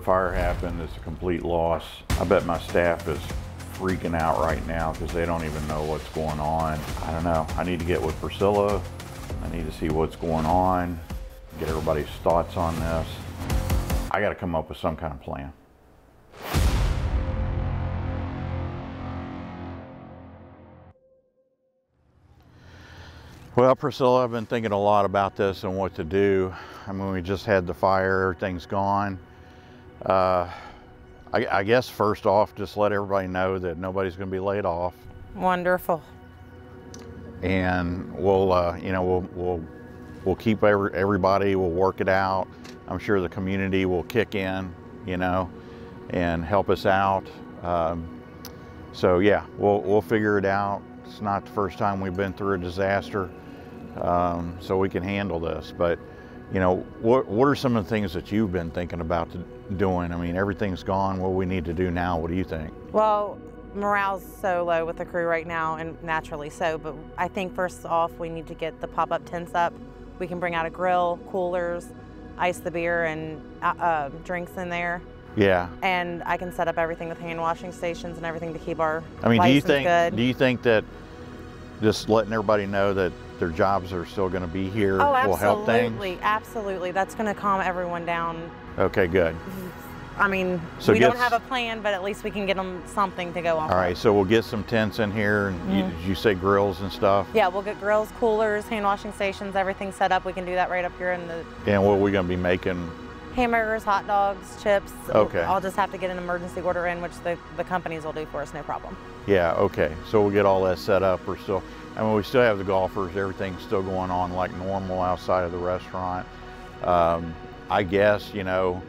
the fire happened, it's a complete loss. I bet my staff is freaking out right now because they don't even know what's going on. I don't know. I need to get with Priscilla. I need to see what's going on, get everybody's thoughts on this. I got to come up with some kind of plan. Well, Priscilla, I've been thinking a lot about this and what to do. I mean, we just had the fire, everything's gone. Uh, I, I, guess first off, just let everybody know that nobody's going to be laid off. Wonderful. And we'll, uh, you know, we'll, we'll, we'll keep every, everybody, we'll work it out. I'm sure the community will kick in, you know, and help us out. Um, so yeah, we'll, we'll figure it out. It's not the first time we've been through a disaster um, so we can handle this. But, you know, what, what are some of the things that you've been thinking about doing? I mean, everything's gone. What we need to do now? What do you think? Well, morale's so low with the crew right now, and naturally so. But I think first off, we need to get the pop-up tents up. We can bring out a grill, coolers, ice the beer and uh, uh, drinks in there. Yeah. And I can set up everything with hand washing stations and everything to keep our I mean, do you think good. do you think that just letting everybody know that their jobs are still going to be here oh, will help things? Absolutely, absolutely. That's going to calm everyone down. Okay, good. I mean, so we don't have a plan, but at least we can get them something to go on. All right, so we'll get some tents in here, and mm you, mm-hmm. you, say grills and stuff? Yeah, we'll get grills, coolers, hand washing stations, everything set up. We can do that right up here in the. And what are we going to be making? Hamburgers, hot dogs, chips. Okay. I'll just have to get an emergency order in, which the, the companies will do for us, no problem. Yeah, okay. So we'll get all that set up. We're still, I mean, we still have the golfers. Everything's still going on like normal outside of the restaurant. Um, I guess, you know,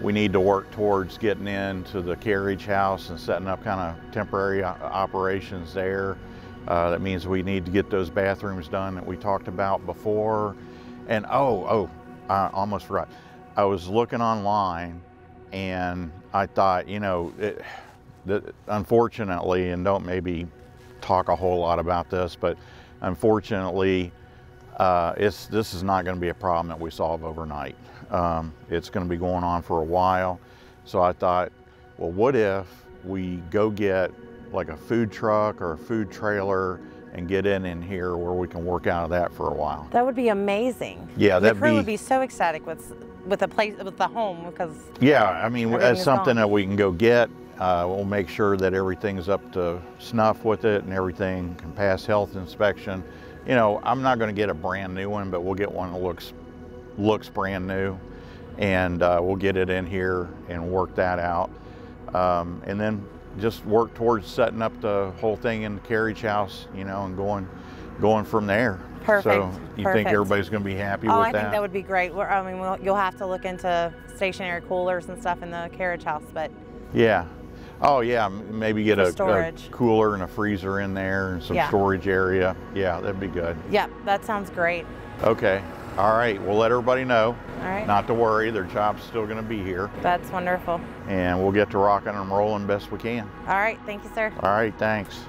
we need to work towards getting into the carriage house and setting up kind of temporary operations there. Uh, that means we need to get those bathrooms done that we talked about before. And oh, oh, I almost forgot. I was looking online and I thought, you know, it, that unfortunately, and don't maybe talk a whole lot about this, but unfortunately, uh, it's, this is not going to be a problem that we solve overnight. Um, it's going to be going on for a while. So I thought, well, what if we go get like a food truck or a food trailer and get in in here where we can work out of that for a while. That would be amazing. Yeah, that crew be, would be so ecstatic with with a place with the home because. Yeah, I mean, that's something gone. that we can go get. Uh, we'll make sure that everything's up to snuff with it and everything can pass health inspection. You know, I'm not going to get a brand new one, but we'll get one that looks looks brand new and uh, we'll get it in here and work that out. Um, and then just work towards setting up the whole thing in the carriage house, you know, and going going from there. Perfect. So you Perfect. think everybody's going to be happy oh, with I that? I think that would be great. I mean, we'll, you'll have to look into stationary coolers and stuff in the carriage house, but. Yeah. Oh yeah, maybe get a, a, cooler and a freezer in there and some yeah. storage area. Yeah, that'd be good. Yep, that sounds great. Okay. All right, we'll let everybody know. All right. Not to worry, their job's still going to be here. That's wonderful. And we'll get to rocking and rolling best we can. All right, thank you, sir. All right, thanks.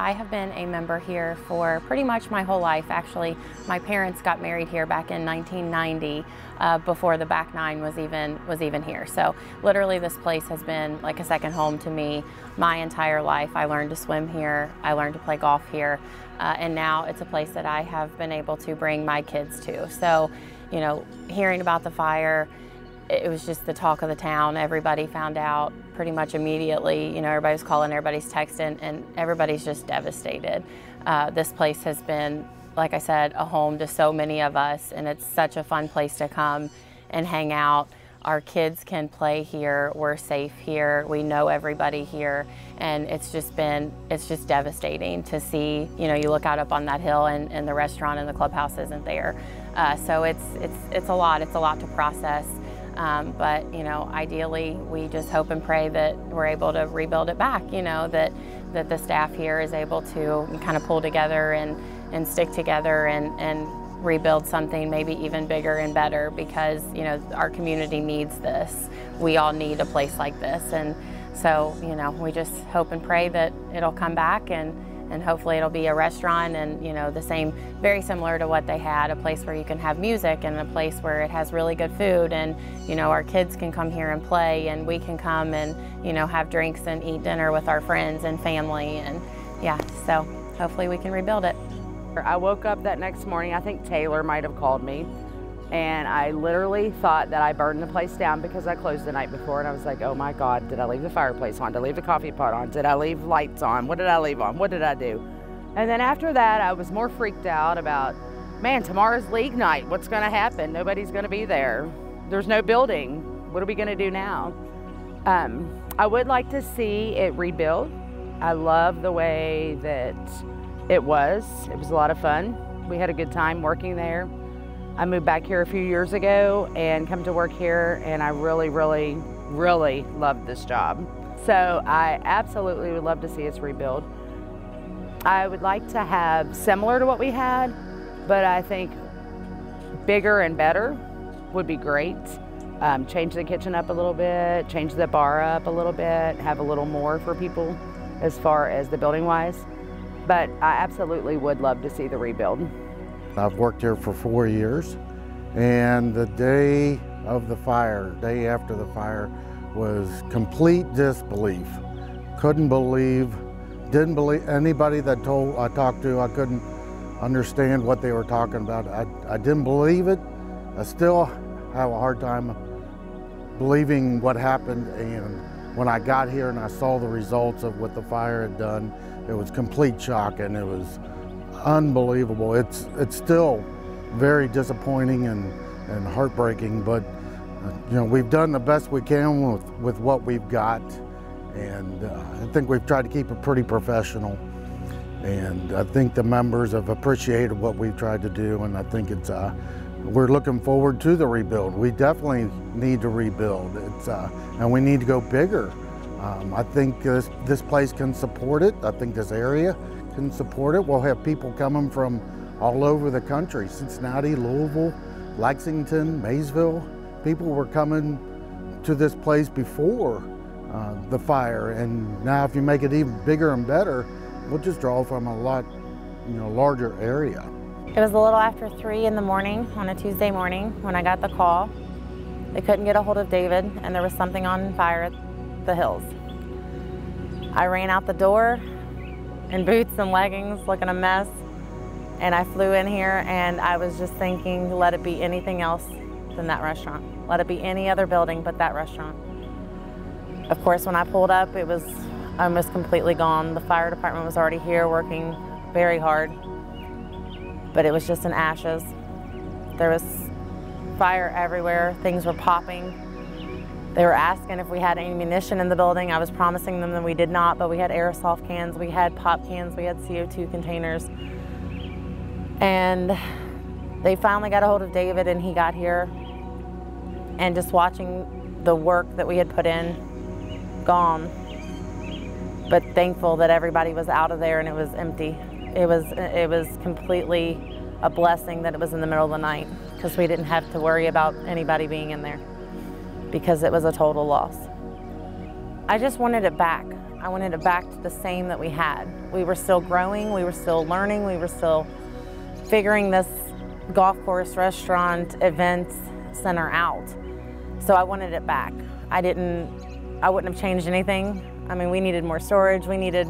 I have been a member here for pretty much my whole life. Actually, my parents got married here back in 1990, uh, before the back nine was even was even here. So literally, this place has been like a second home to me my entire life. I learned to swim here. I learned to play golf here, uh, and now it's a place that I have been able to bring my kids to. So, you know, hearing about the fire it was just the talk of the town. Everybody found out pretty much immediately. You know, everybody's calling, everybody's texting, and everybody's just devastated. Uh, this place has been, like I said, a home to so many of us, and it's such a fun place to come and hang out. Our kids can play here. We're safe here. We know everybody here, and it's just been it's just devastating to see. You know, you look out up on that hill, and, and the restaurant and the clubhouse isn't there. Uh, so it's it's it's a lot. It's a lot to process. Um, but you know, ideally, we just hope and pray that we're able to rebuild it back. You know, that that the staff here is able to kind of pull together and and stick together and and rebuild something maybe even bigger and better because you know our community needs this. We all need a place like this, and so you know we just hope and pray that it'll come back and and hopefully it'll be a restaurant and you know the same very similar to what they had a place where you can have music and a place where it has really good food and you know our kids can come here and play and we can come and you know have drinks and eat dinner with our friends and family and yeah so hopefully we can rebuild it. I woke up that next morning I think Taylor might have called me and I literally thought that I burned the place down because I closed the night before and I was like, oh my God, did I leave the fireplace on? Did I leave the coffee pot on? Did I leave lights on? What did I leave on? What did I do? And then after that, I was more freaked out about, man, tomorrow's league night. What's going to happen? Nobody's going to be there. There's no building. What are we going to do now? Um, I would like to see it rebuilt. I love the way that it was. It was a lot of fun. We had a good time working there. I moved back here a few years ago and come to work here and I really, really, really love this job. So I absolutely would love to see us rebuild. I would like to have similar to what we had, but I think bigger and better would be great. Um, change the kitchen up a little bit, change the bar up a little bit, have a little more for people as far as the building wise. But I absolutely would love to see the rebuild. I've worked here for four years and the day of the fire, day after the fire, was complete disbelief. Couldn't believe, didn't believe anybody that told I talked to, I couldn't understand what they were talking about. I, I didn't believe it. I still have a hard time believing what happened and when I got here and I saw the results of what the fire had done, it was complete shock and it was unbelievable. It's, it's still very disappointing and, and heartbreaking, but you know, we've done the best we can with, with what we've got. And uh, I think we've tried to keep it pretty professional. And I think the members have appreciated what we've tried to do. And I think it's, uh, we're looking forward to the rebuild. We definitely need to rebuild. It's, uh, and we need to go bigger. Um, I think this, this place can support it. I think this area can support it. We'll have people coming from all over the country, Cincinnati, Louisville, Lexington, Maysville. People were coming to this place before uh, the fire, and now if you make it even bigger and better, we'll just draw from a lot, you know, larger area. It was a little after three in the morning on a Tuesday morning when I got the call. They couldn't get a hold of David, and there was something on fire at the hills. I ran out the door in boots and leggings, looking a mess. And I flew in here and I was just thinking, let it be anything else than that restaurant. Let it be any other building but that restaurant. Of course, when I pulled up, it was almost completely gone. The fire department was already here working very hard, but it was just in ashes. There was fire everywhere. Things were popping. They were asking if we had any munition in the building. I was promising them that we did not, but we had aerosol cans, we had pop cans, we had CO2 containers. And they finally got a hold of David and he got here. And just watching the work that we had put in, gone. But thankful that everybody was out of there and it was empty. It was, it was completely a blessing that it was in the middle of the night because we didn't have to worry about anybody being in there because it was a total loss. I just wanted it back. I wanted it back to the same that we had. We were still growing, we were still learning, we were still figuring this golf course, restaurant, events center out. So I wanted it back. I didn't, I wouldn't have changed anything. I mean, we needed more storage, we needed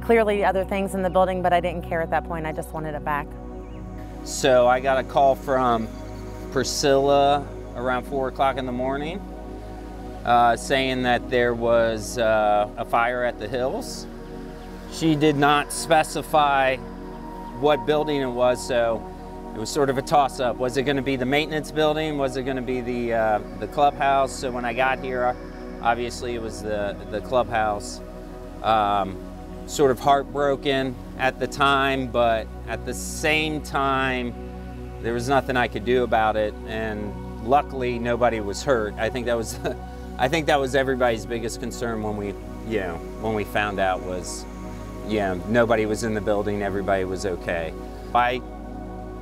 clearly other things in the building, but I didn't care at that point. I just wanted it back. So I got a call from Priscilla around four o'clock in the morning, uh, saying that there was uh, a fire at the hills. She did not specify what building it was, so it was sort of a toss-up. Was it going to be the maintenance building? Was it going to be the uh, the clubhouse? So when I got here, obviously it was the the clubhouse. Um, sort of heartbroken at the time, but at the same time, there was nothing I could do about it, and luckily nobody was hurt. I think that was, I think that was everybody's biggest concern when we, you know, when we found out was, yeah, nobody was in the building, everybody was okay. I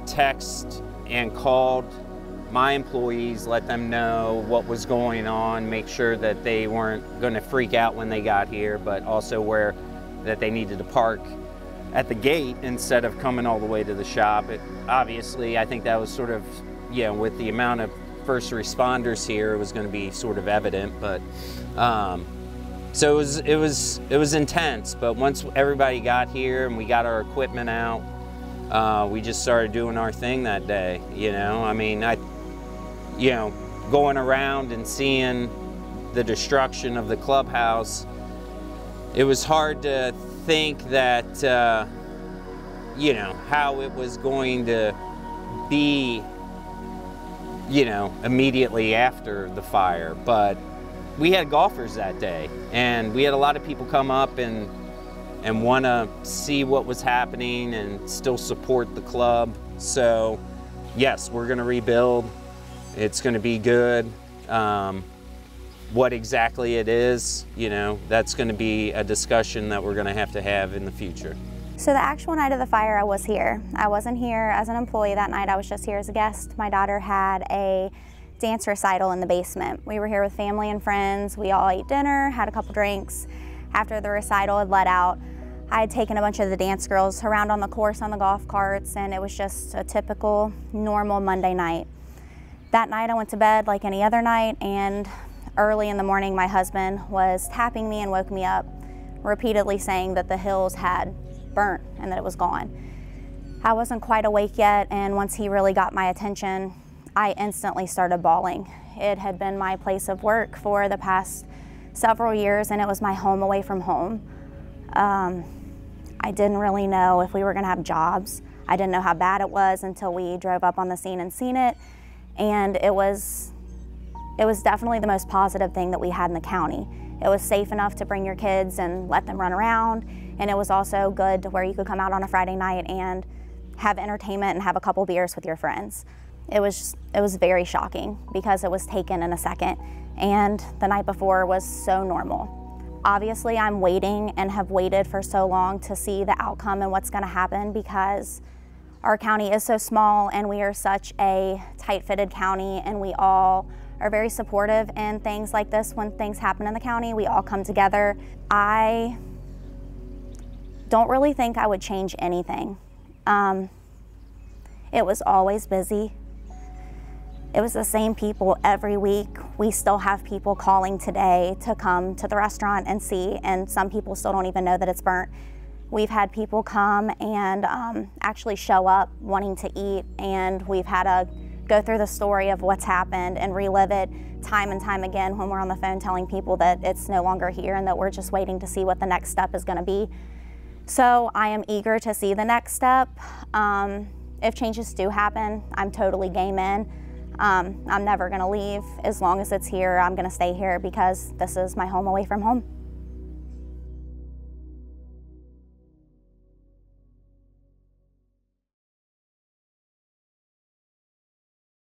text and called my employees, let them know what was going on, make sure that they weren't going to freak out when they got here, but also where that they needed to park at the gate instead of coming all the way to the shop. It, obviously, I think that was sort of, you know, with the amount of first responders here, it was going to be sort of evident. But um, so it was, it was, it was intense. But once everybody got here and we got our equipment out, uh, we just started doing our thing that day. You know, I mean, I, you know, going around and seeing the destruction of the clubhouse, it was hard to think that, uh, you know, how it was going to be, you know, immediately after the fire. But we had golfers that day, and we had a lot of people come up and and want to see what was happening and still support the club. So, yes, we're going to rebuild. It's going to be good. Um, what exactly it is, you know, that's going to be a discussion that we're going to have to have in the future. So the actual night of the fire, I was here. I wasn't here as an employee that night. I was just here as a guest. My daughter had a dance recital in the basement. We were here with family and friends. We all ate dinner, had a couple drinks. After the recital had let out, I had taken a bunch of the dance girls around on the course on the golf carts, and it was just a typical, normal Monday night. That night, I went to bed like any other night, and early in the morning, my husband was tapping me and woke me up, repeatedly saying that the hills had burnt and that it was gone. I wasn't quite awake yet, and once he really got my attention, I instantly started bawling. It had been my place of work for the past several years, and it was my home away from home. Um, I didn't really know if we were going to have jobs. I didn't know how bad it was until we drove up on the scene and seen it, and it was it was definitely the most positive thing that we had in the county. It was safe enough to bring your kids and let them run around, and it was also good to where you could come out on a Friday night and have entertainment and have a couple beers with your friends. It was just, it was very shocking because it was taken in a second, and the night before was so normal. Obviously, I'm waiting and have waited for so long to see the outcome and what's going to happen because our county is so small and we are such a tight-fitted county and we all are very supportive in things like this when things happen in the county. We all come together. I don't really think I would change anything. Um, it was always busy. It was the same people every week. We still have people calling today to come to the restaurant and see, and some people still don't even know that it's burnt. We've had people come and um, actually show up wanting to eat, and we've had to go through the story of what's happened and relive it time and time again when we're on the phone telling people that it's no longer here and that we're just waiting to see what the next step is going to be. So I am eager to see the next step. Um, if changes do happen, I'm totally game in. Um, I'm never going to leave. As long as it's here, I'm going to stay here because this is my home away from home.